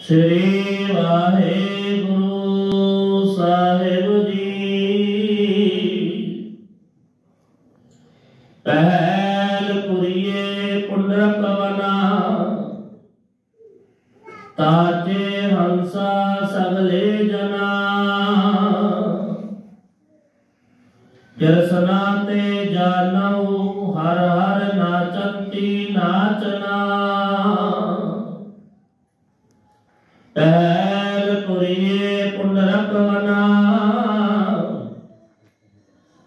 श्री वाहे गुरु साहेब जी। पहल पुरिये पुण्य पवना। ताजे हंसा सगले जना। जरसना ते जानऊ हरा ਨਾਚੰਤੀ ਨਾਚਨਾ? ਪਹਿਲ ਪੁਰੀਏ ਪੁੰਡਰਕ ਵਨਾ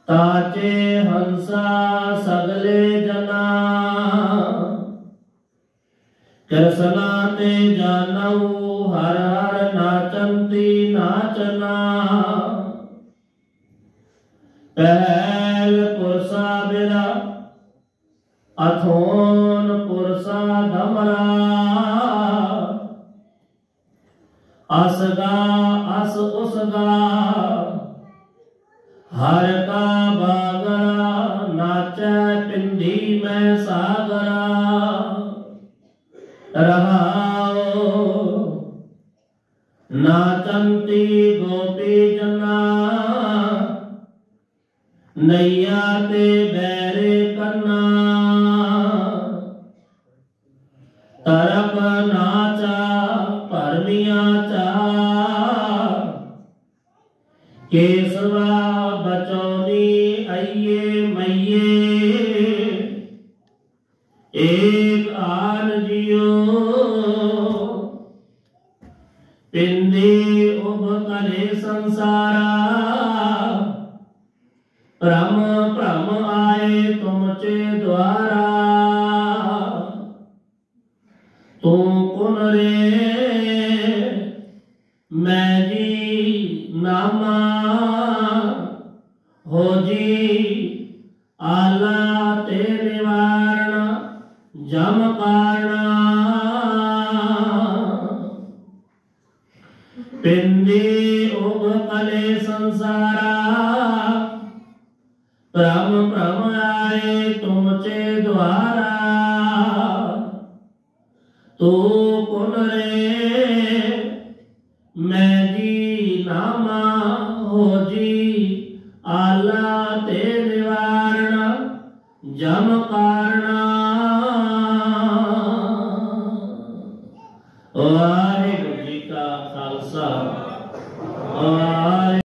ਤਾਚੇ ਹੰਸਾ ਸਗਲੇ ਜਨਾ। ਕਰਸਨਾ ਤੇ ਜਾਨਉ, ਹਰ ਹਰ ਨਾਚੰਤੀ ਨਾਚਨਾ। ਪਹਿਲ ਪੁਰਸਾ ਬਿਰਾ अथोन पुरुषाधमरा असगा अस उसगा हर का बागरा, नाच पिंडी में सागरा। रहाओ, नाचंती गोपी जना। नैया ते बै केसवा बचौली अये मैये एक आन जियो। पिंदी उभ करे संसारा। प्रम प्रम आए तुम चे द्वारा। तू कुन रे? मैं जी ਨਾਮਾ ਹੋ ਜੀ, ਆਲਾ ਤੇ ਨਿਵਾਰਣ, ਜਮ ਕਾਰਣਾ। ਪਿੰਦੀ ਉਗ ਕਲੇ ਸੰਸਾਰਾ। ਭ੍ਰਮ ਭ੍ਰਮ ਆਏ ਤੁਮ ਚੇ ਦੁਆਰਾ। ਤੂੰ ਕੁਨ ਰੇ, ਮੈਂ आला ते निवारण जम कारण वाहेगुरु जी का खालसा।